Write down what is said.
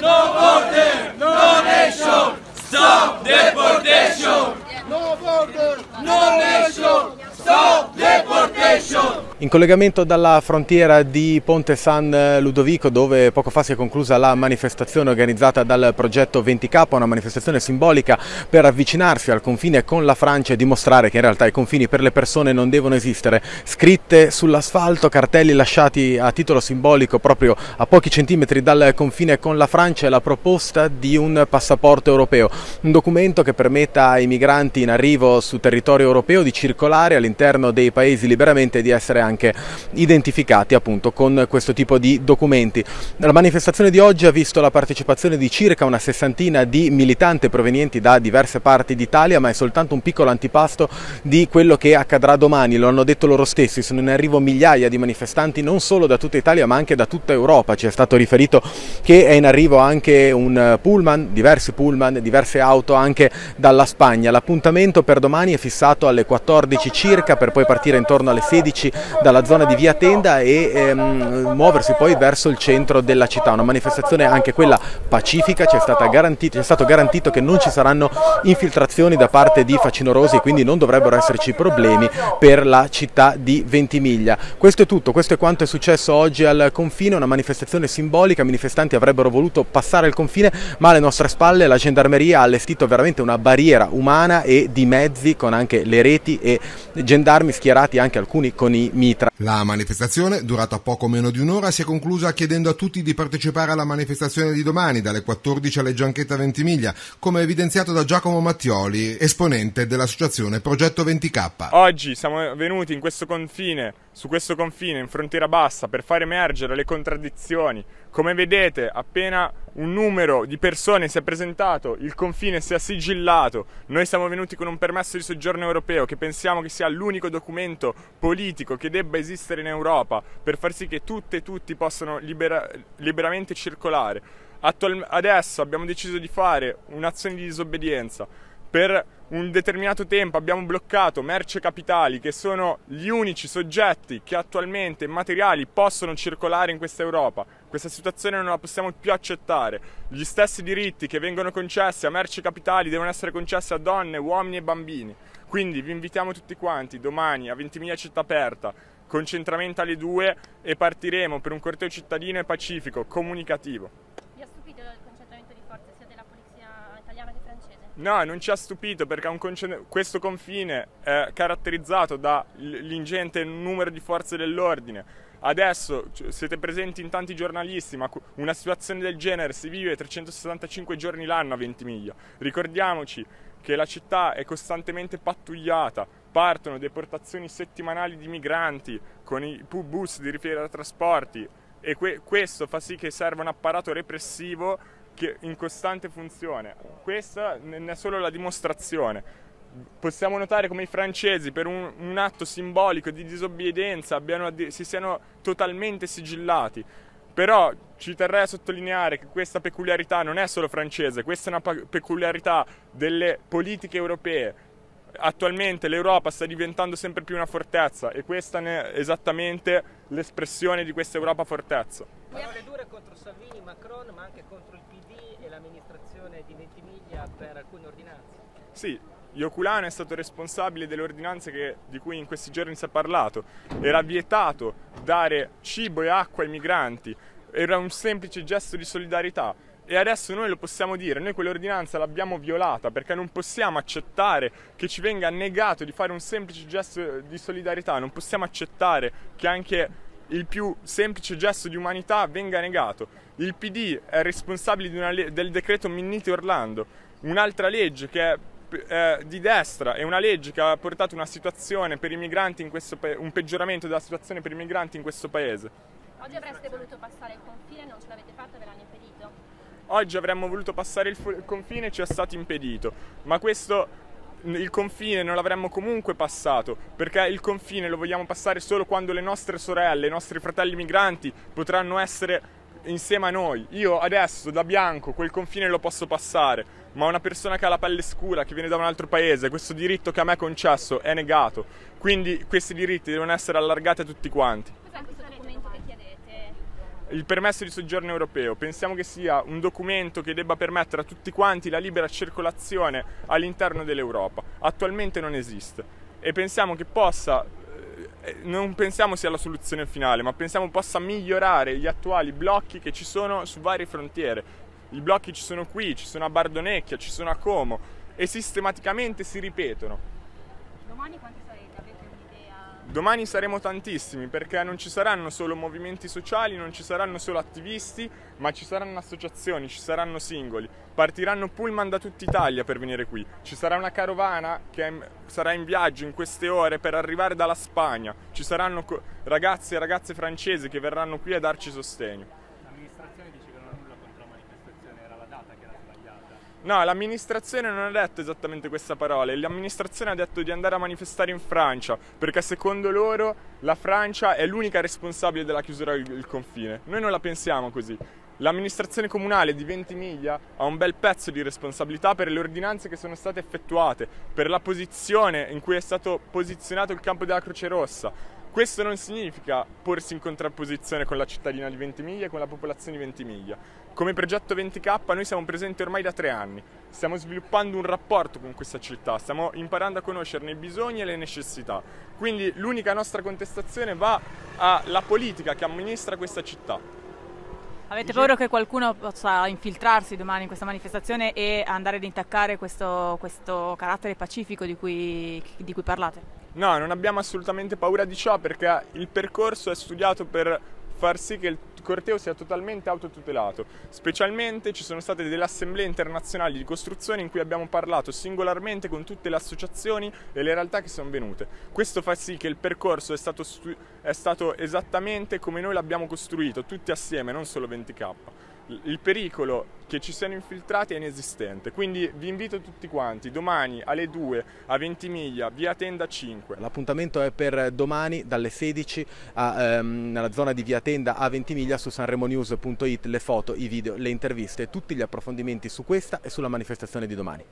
No border, no nation, stop deportation. No border, no nation, stop deportation. In collegamento dalla frontiera di Ponte San Ludovico dove poco fa si è conclusa la manifestazione organizzata dal progetto 20K, una manifestazione simbolica per avvicinarsi al confine con la Francia e dimostrare che in realtà i confini per le persone non devono esistere. Scritte sull'asfalto, cartelli lasciati a titolo simbolico proprio a pochi centimetri dal confine con la Francia e la proposta di un passaporto europeo, un documento che permetta ai migranti in arrivo su territorio europeo di circolare all'interno dei paesi liberamente e di essere anche anche identificati appunto con questo tipo di documenti. La manifestazione di oggi ha visto la partecipazione di circa una sessantina di militanti provenienti da diverse parti d'Italia, ma è soltanto un piccolo antipasto di quello che accadrà domani, lo hanno detto loro stessi, sono in arrivo migliaia di manifestanti non solo da tutta Italia ma anche da tutta Europa, ci è stato riferito che è in arrivo anche un pullman, diversi pullman, diverse auto anche dalla Spagna. L'appuntamento per domani è fissato alle 14 circa per poi partire intorno alle 16 dalla zona di Via Tenda e ehm, muoversi poi verso il centro della città. Una manifestazione anche quella pacifica, ci è, è stato garantito che non ci saranno infiltrazioni da parte di facinorosi e quindi non dovrebbero esserci problemi per la città di Ventimiglia. Questo è tutto, questo è quanto è successo oggi al confine, una manifestazione simbolica, i manifestanti avrebbero voluto passare il confine ma alle nostre spalle la gendarmeria ha allestito veramente una barriera umana e di mezzi con anche le reti e gendarmi schierati anche alcuni con i mitra. La manifestazione, durata poco meno di un'ora, si è conclusa chiedendo a tutti di partecipare alla manifestazione di domani dalle 14 alle Gianchetta Ventimiglia, come evidenziato da Giacomo Mattioli, esponente dell'associazione Progetto 20K. Oggi siamo venuti in questo confine, su questo confine in frontiera bassa per far emergere le contraddizioni. Come vedete, appena un numero di persone si è presentato, il confine si è sigillato, noi siamo venuti con un permesso di soggiorno europeo che pensiamo che sia l'unico documento politico che debba esistere in Europa per far sì che tutte e tutti possano libera- liberamente circolare. Attual- adesso abbiamo deciso di fare un'azione di disobbedienza per un determinato tempo abbiamo bloccato merce capitali che sono gli unici soggetti che attualmente materiali possono circolare in questa Europa. Questa situazione non la possiamo più accettare. Gli stessi diritti che vengono concessi a merce capitali devono essere concessi a donne, uomini e bambini. Quindi vi invitiamo tutti quanti domani a Ventimiglia città aperta, concentramento alle due e partiremo per un corteo cittadino e pacifico, comunicativo. No, non ci ha stupito perché un concen- questo confine è caratterizzato dall'ingente numero di forze dell'ordine. Adesso siete presenti in tanti giornalisti, ma una situazione del genere si vive 365 giorni l'anno a Ventimiglia. Ricordiamoci che la città è costantemente pattugliata, partono deportazioni settimanali di migranti con i bus di rifiera trasporti e que- questo fa sì che serva un apparato repressivo in costante funzione. Questa ne è solo la dimostrazione. Possiamo notare come i francesi, per un, un atto simbolico di disobbedienza, abbiano, si siano totalmente sigillati. Però ci terrei a sottolineare che questa peculiarità non è solo francese, questa è una peculiarità delle politiche europee. Attualmente l'Europa sta diventando sempre più una fortezza e questa è esattamente l'espressione di questa Europa fortezza. Parole dure contro Salvini, Macron, ma anche contro il PD e l'amministrazione di Ventimiglia per alcune ordinanze. Sì, Ioculano è stato responsabile delle ordinanze che, di cui in questi giorni si è parlato. Era vietato dare cibo e acqua ai migranti, era un semplice gesto di solidarietà. E adesso noi lo possiamo dire, noi quell'ordinanza l'abbiamo violata perché non possiamo accettare che ci venga negato di fare un semplice gesto di solidarietà, non possiamo accettare che anche il più semplice gesto di umanità venga negato. Il PD è responsabile le- del decreto Minniti Orlando, un'altra legge che è eh, di destra è una legge che ha portato una situazione per i migranti in questo pa- un peggioramento della situazione per i migranti in questo paese. Oggi avreste voluto passare il confine, non ce l'avete fatto, ve l'hanno impedito? Oggi avremmo voluto passare il, fu- il confine e ci è stato impedito, ma questo il confine non l'avremmo comunque passato, perché il confine lo vogliamo passare solo quando le nostre sorelle, i nostri fratelli migranti potranno essere insieme a noi. Io adesso da bianco quel confine lo posso passare, ma una persona che ha la pelle scura, che viene da un altro paese, questo diritto che a me è concesso è negato. Quindi questi diritti devono essere allargati a tutti quanti. Il permesso di soggiorno europeo. Pensiamo che sia un documento che debba permettere a tutti quanti la libera circolazione all'interno dell'Europa. Attualmente non esiste e pensiamo che possa eh, non pensiamo sia la soluzione finale, ma pensiamo possa migliorare gli attuali blocchi che ci sono su varie frontiere. I blocchi ci sono qui, ci sono a Bardonecchia, ci sono a Como e sistematicamente si ripetono. Domani quanti sarete? Avete un'idea? Domani saremo tantissimi perché non ci saranno solo movimenti sociali, non ci saranno solo attivisti, ma ci saranno associazioni, ci saranno singoli. Partiranno pullman da tutta Italia per venire qui. Ci sarà una carovana che sarà in viaggio in queste ore per arrivare dalla Spagna. Ci saranno ragazzi e ragazze francesi che verranno qui a darci sostegno. L'amministrazione dice che non ha nulla contro la manifestazione, era la data che era sbagliata. No, l'amministrazione non ha detto esattamente questa parola. L'amministrazione ha detto di andare a manifestare in Francia, perché secondo loro la Francia è l'unica responsabile della chiusura del confine. Noi non la pensiamo così. L'amministrazione comunale di Ventimiglia ha un bel pezzo di responsabilità per le ordinanze che sono state effettuate, per la posizione in cui è stato posizionato il campo della Croce Rossa. Questo non significa porsi in contrapposizione con la cittadina di Ventimiglia e con la popolazione di Ventimiglia. Come progetto 20K noi siamo presenti ormai da tre anni, stiamo sviluppando un rapporto con questa città, stiamo imparando a conoscerne i bisogni e le necessità. Quindi l'unica nostra contestazione va alla politica che amministra questa città. Avete paura che qualcuno possa infiltrarsi domani in questa manifestazione e andare ad intaccare questo, questo carattere pacifico di cui, di cui parlate? No, non abbiamo assolutamente paura di ciò perché il percorso è studiato per far sì che il corteo sia totalmente autotutelato. Specialmente ci sono state delle assemblee internazionali di costruzione in cui abbiamo parlato singolarmente con tutte le associazioni e le realtà che sono venute. Questo fa sì che il percorso è stato, stu- è stato esattamente come noi l'abbiamo costruito, tutti assieme, non solo 20K. Il pericolo che ci siano infiltrati è inesistente, quindi vi invito tutti quanti domani alle 2 a Ventimiglia, via Tenda 5. L'appuntamento è per domani dalle 16 a, ehm, nella zona di Via Tenda a Ventimiglia su sanremonews.it le foto, i video, le interviste, tutti gli approfondimenti su questa e sulla manifestazione di domani.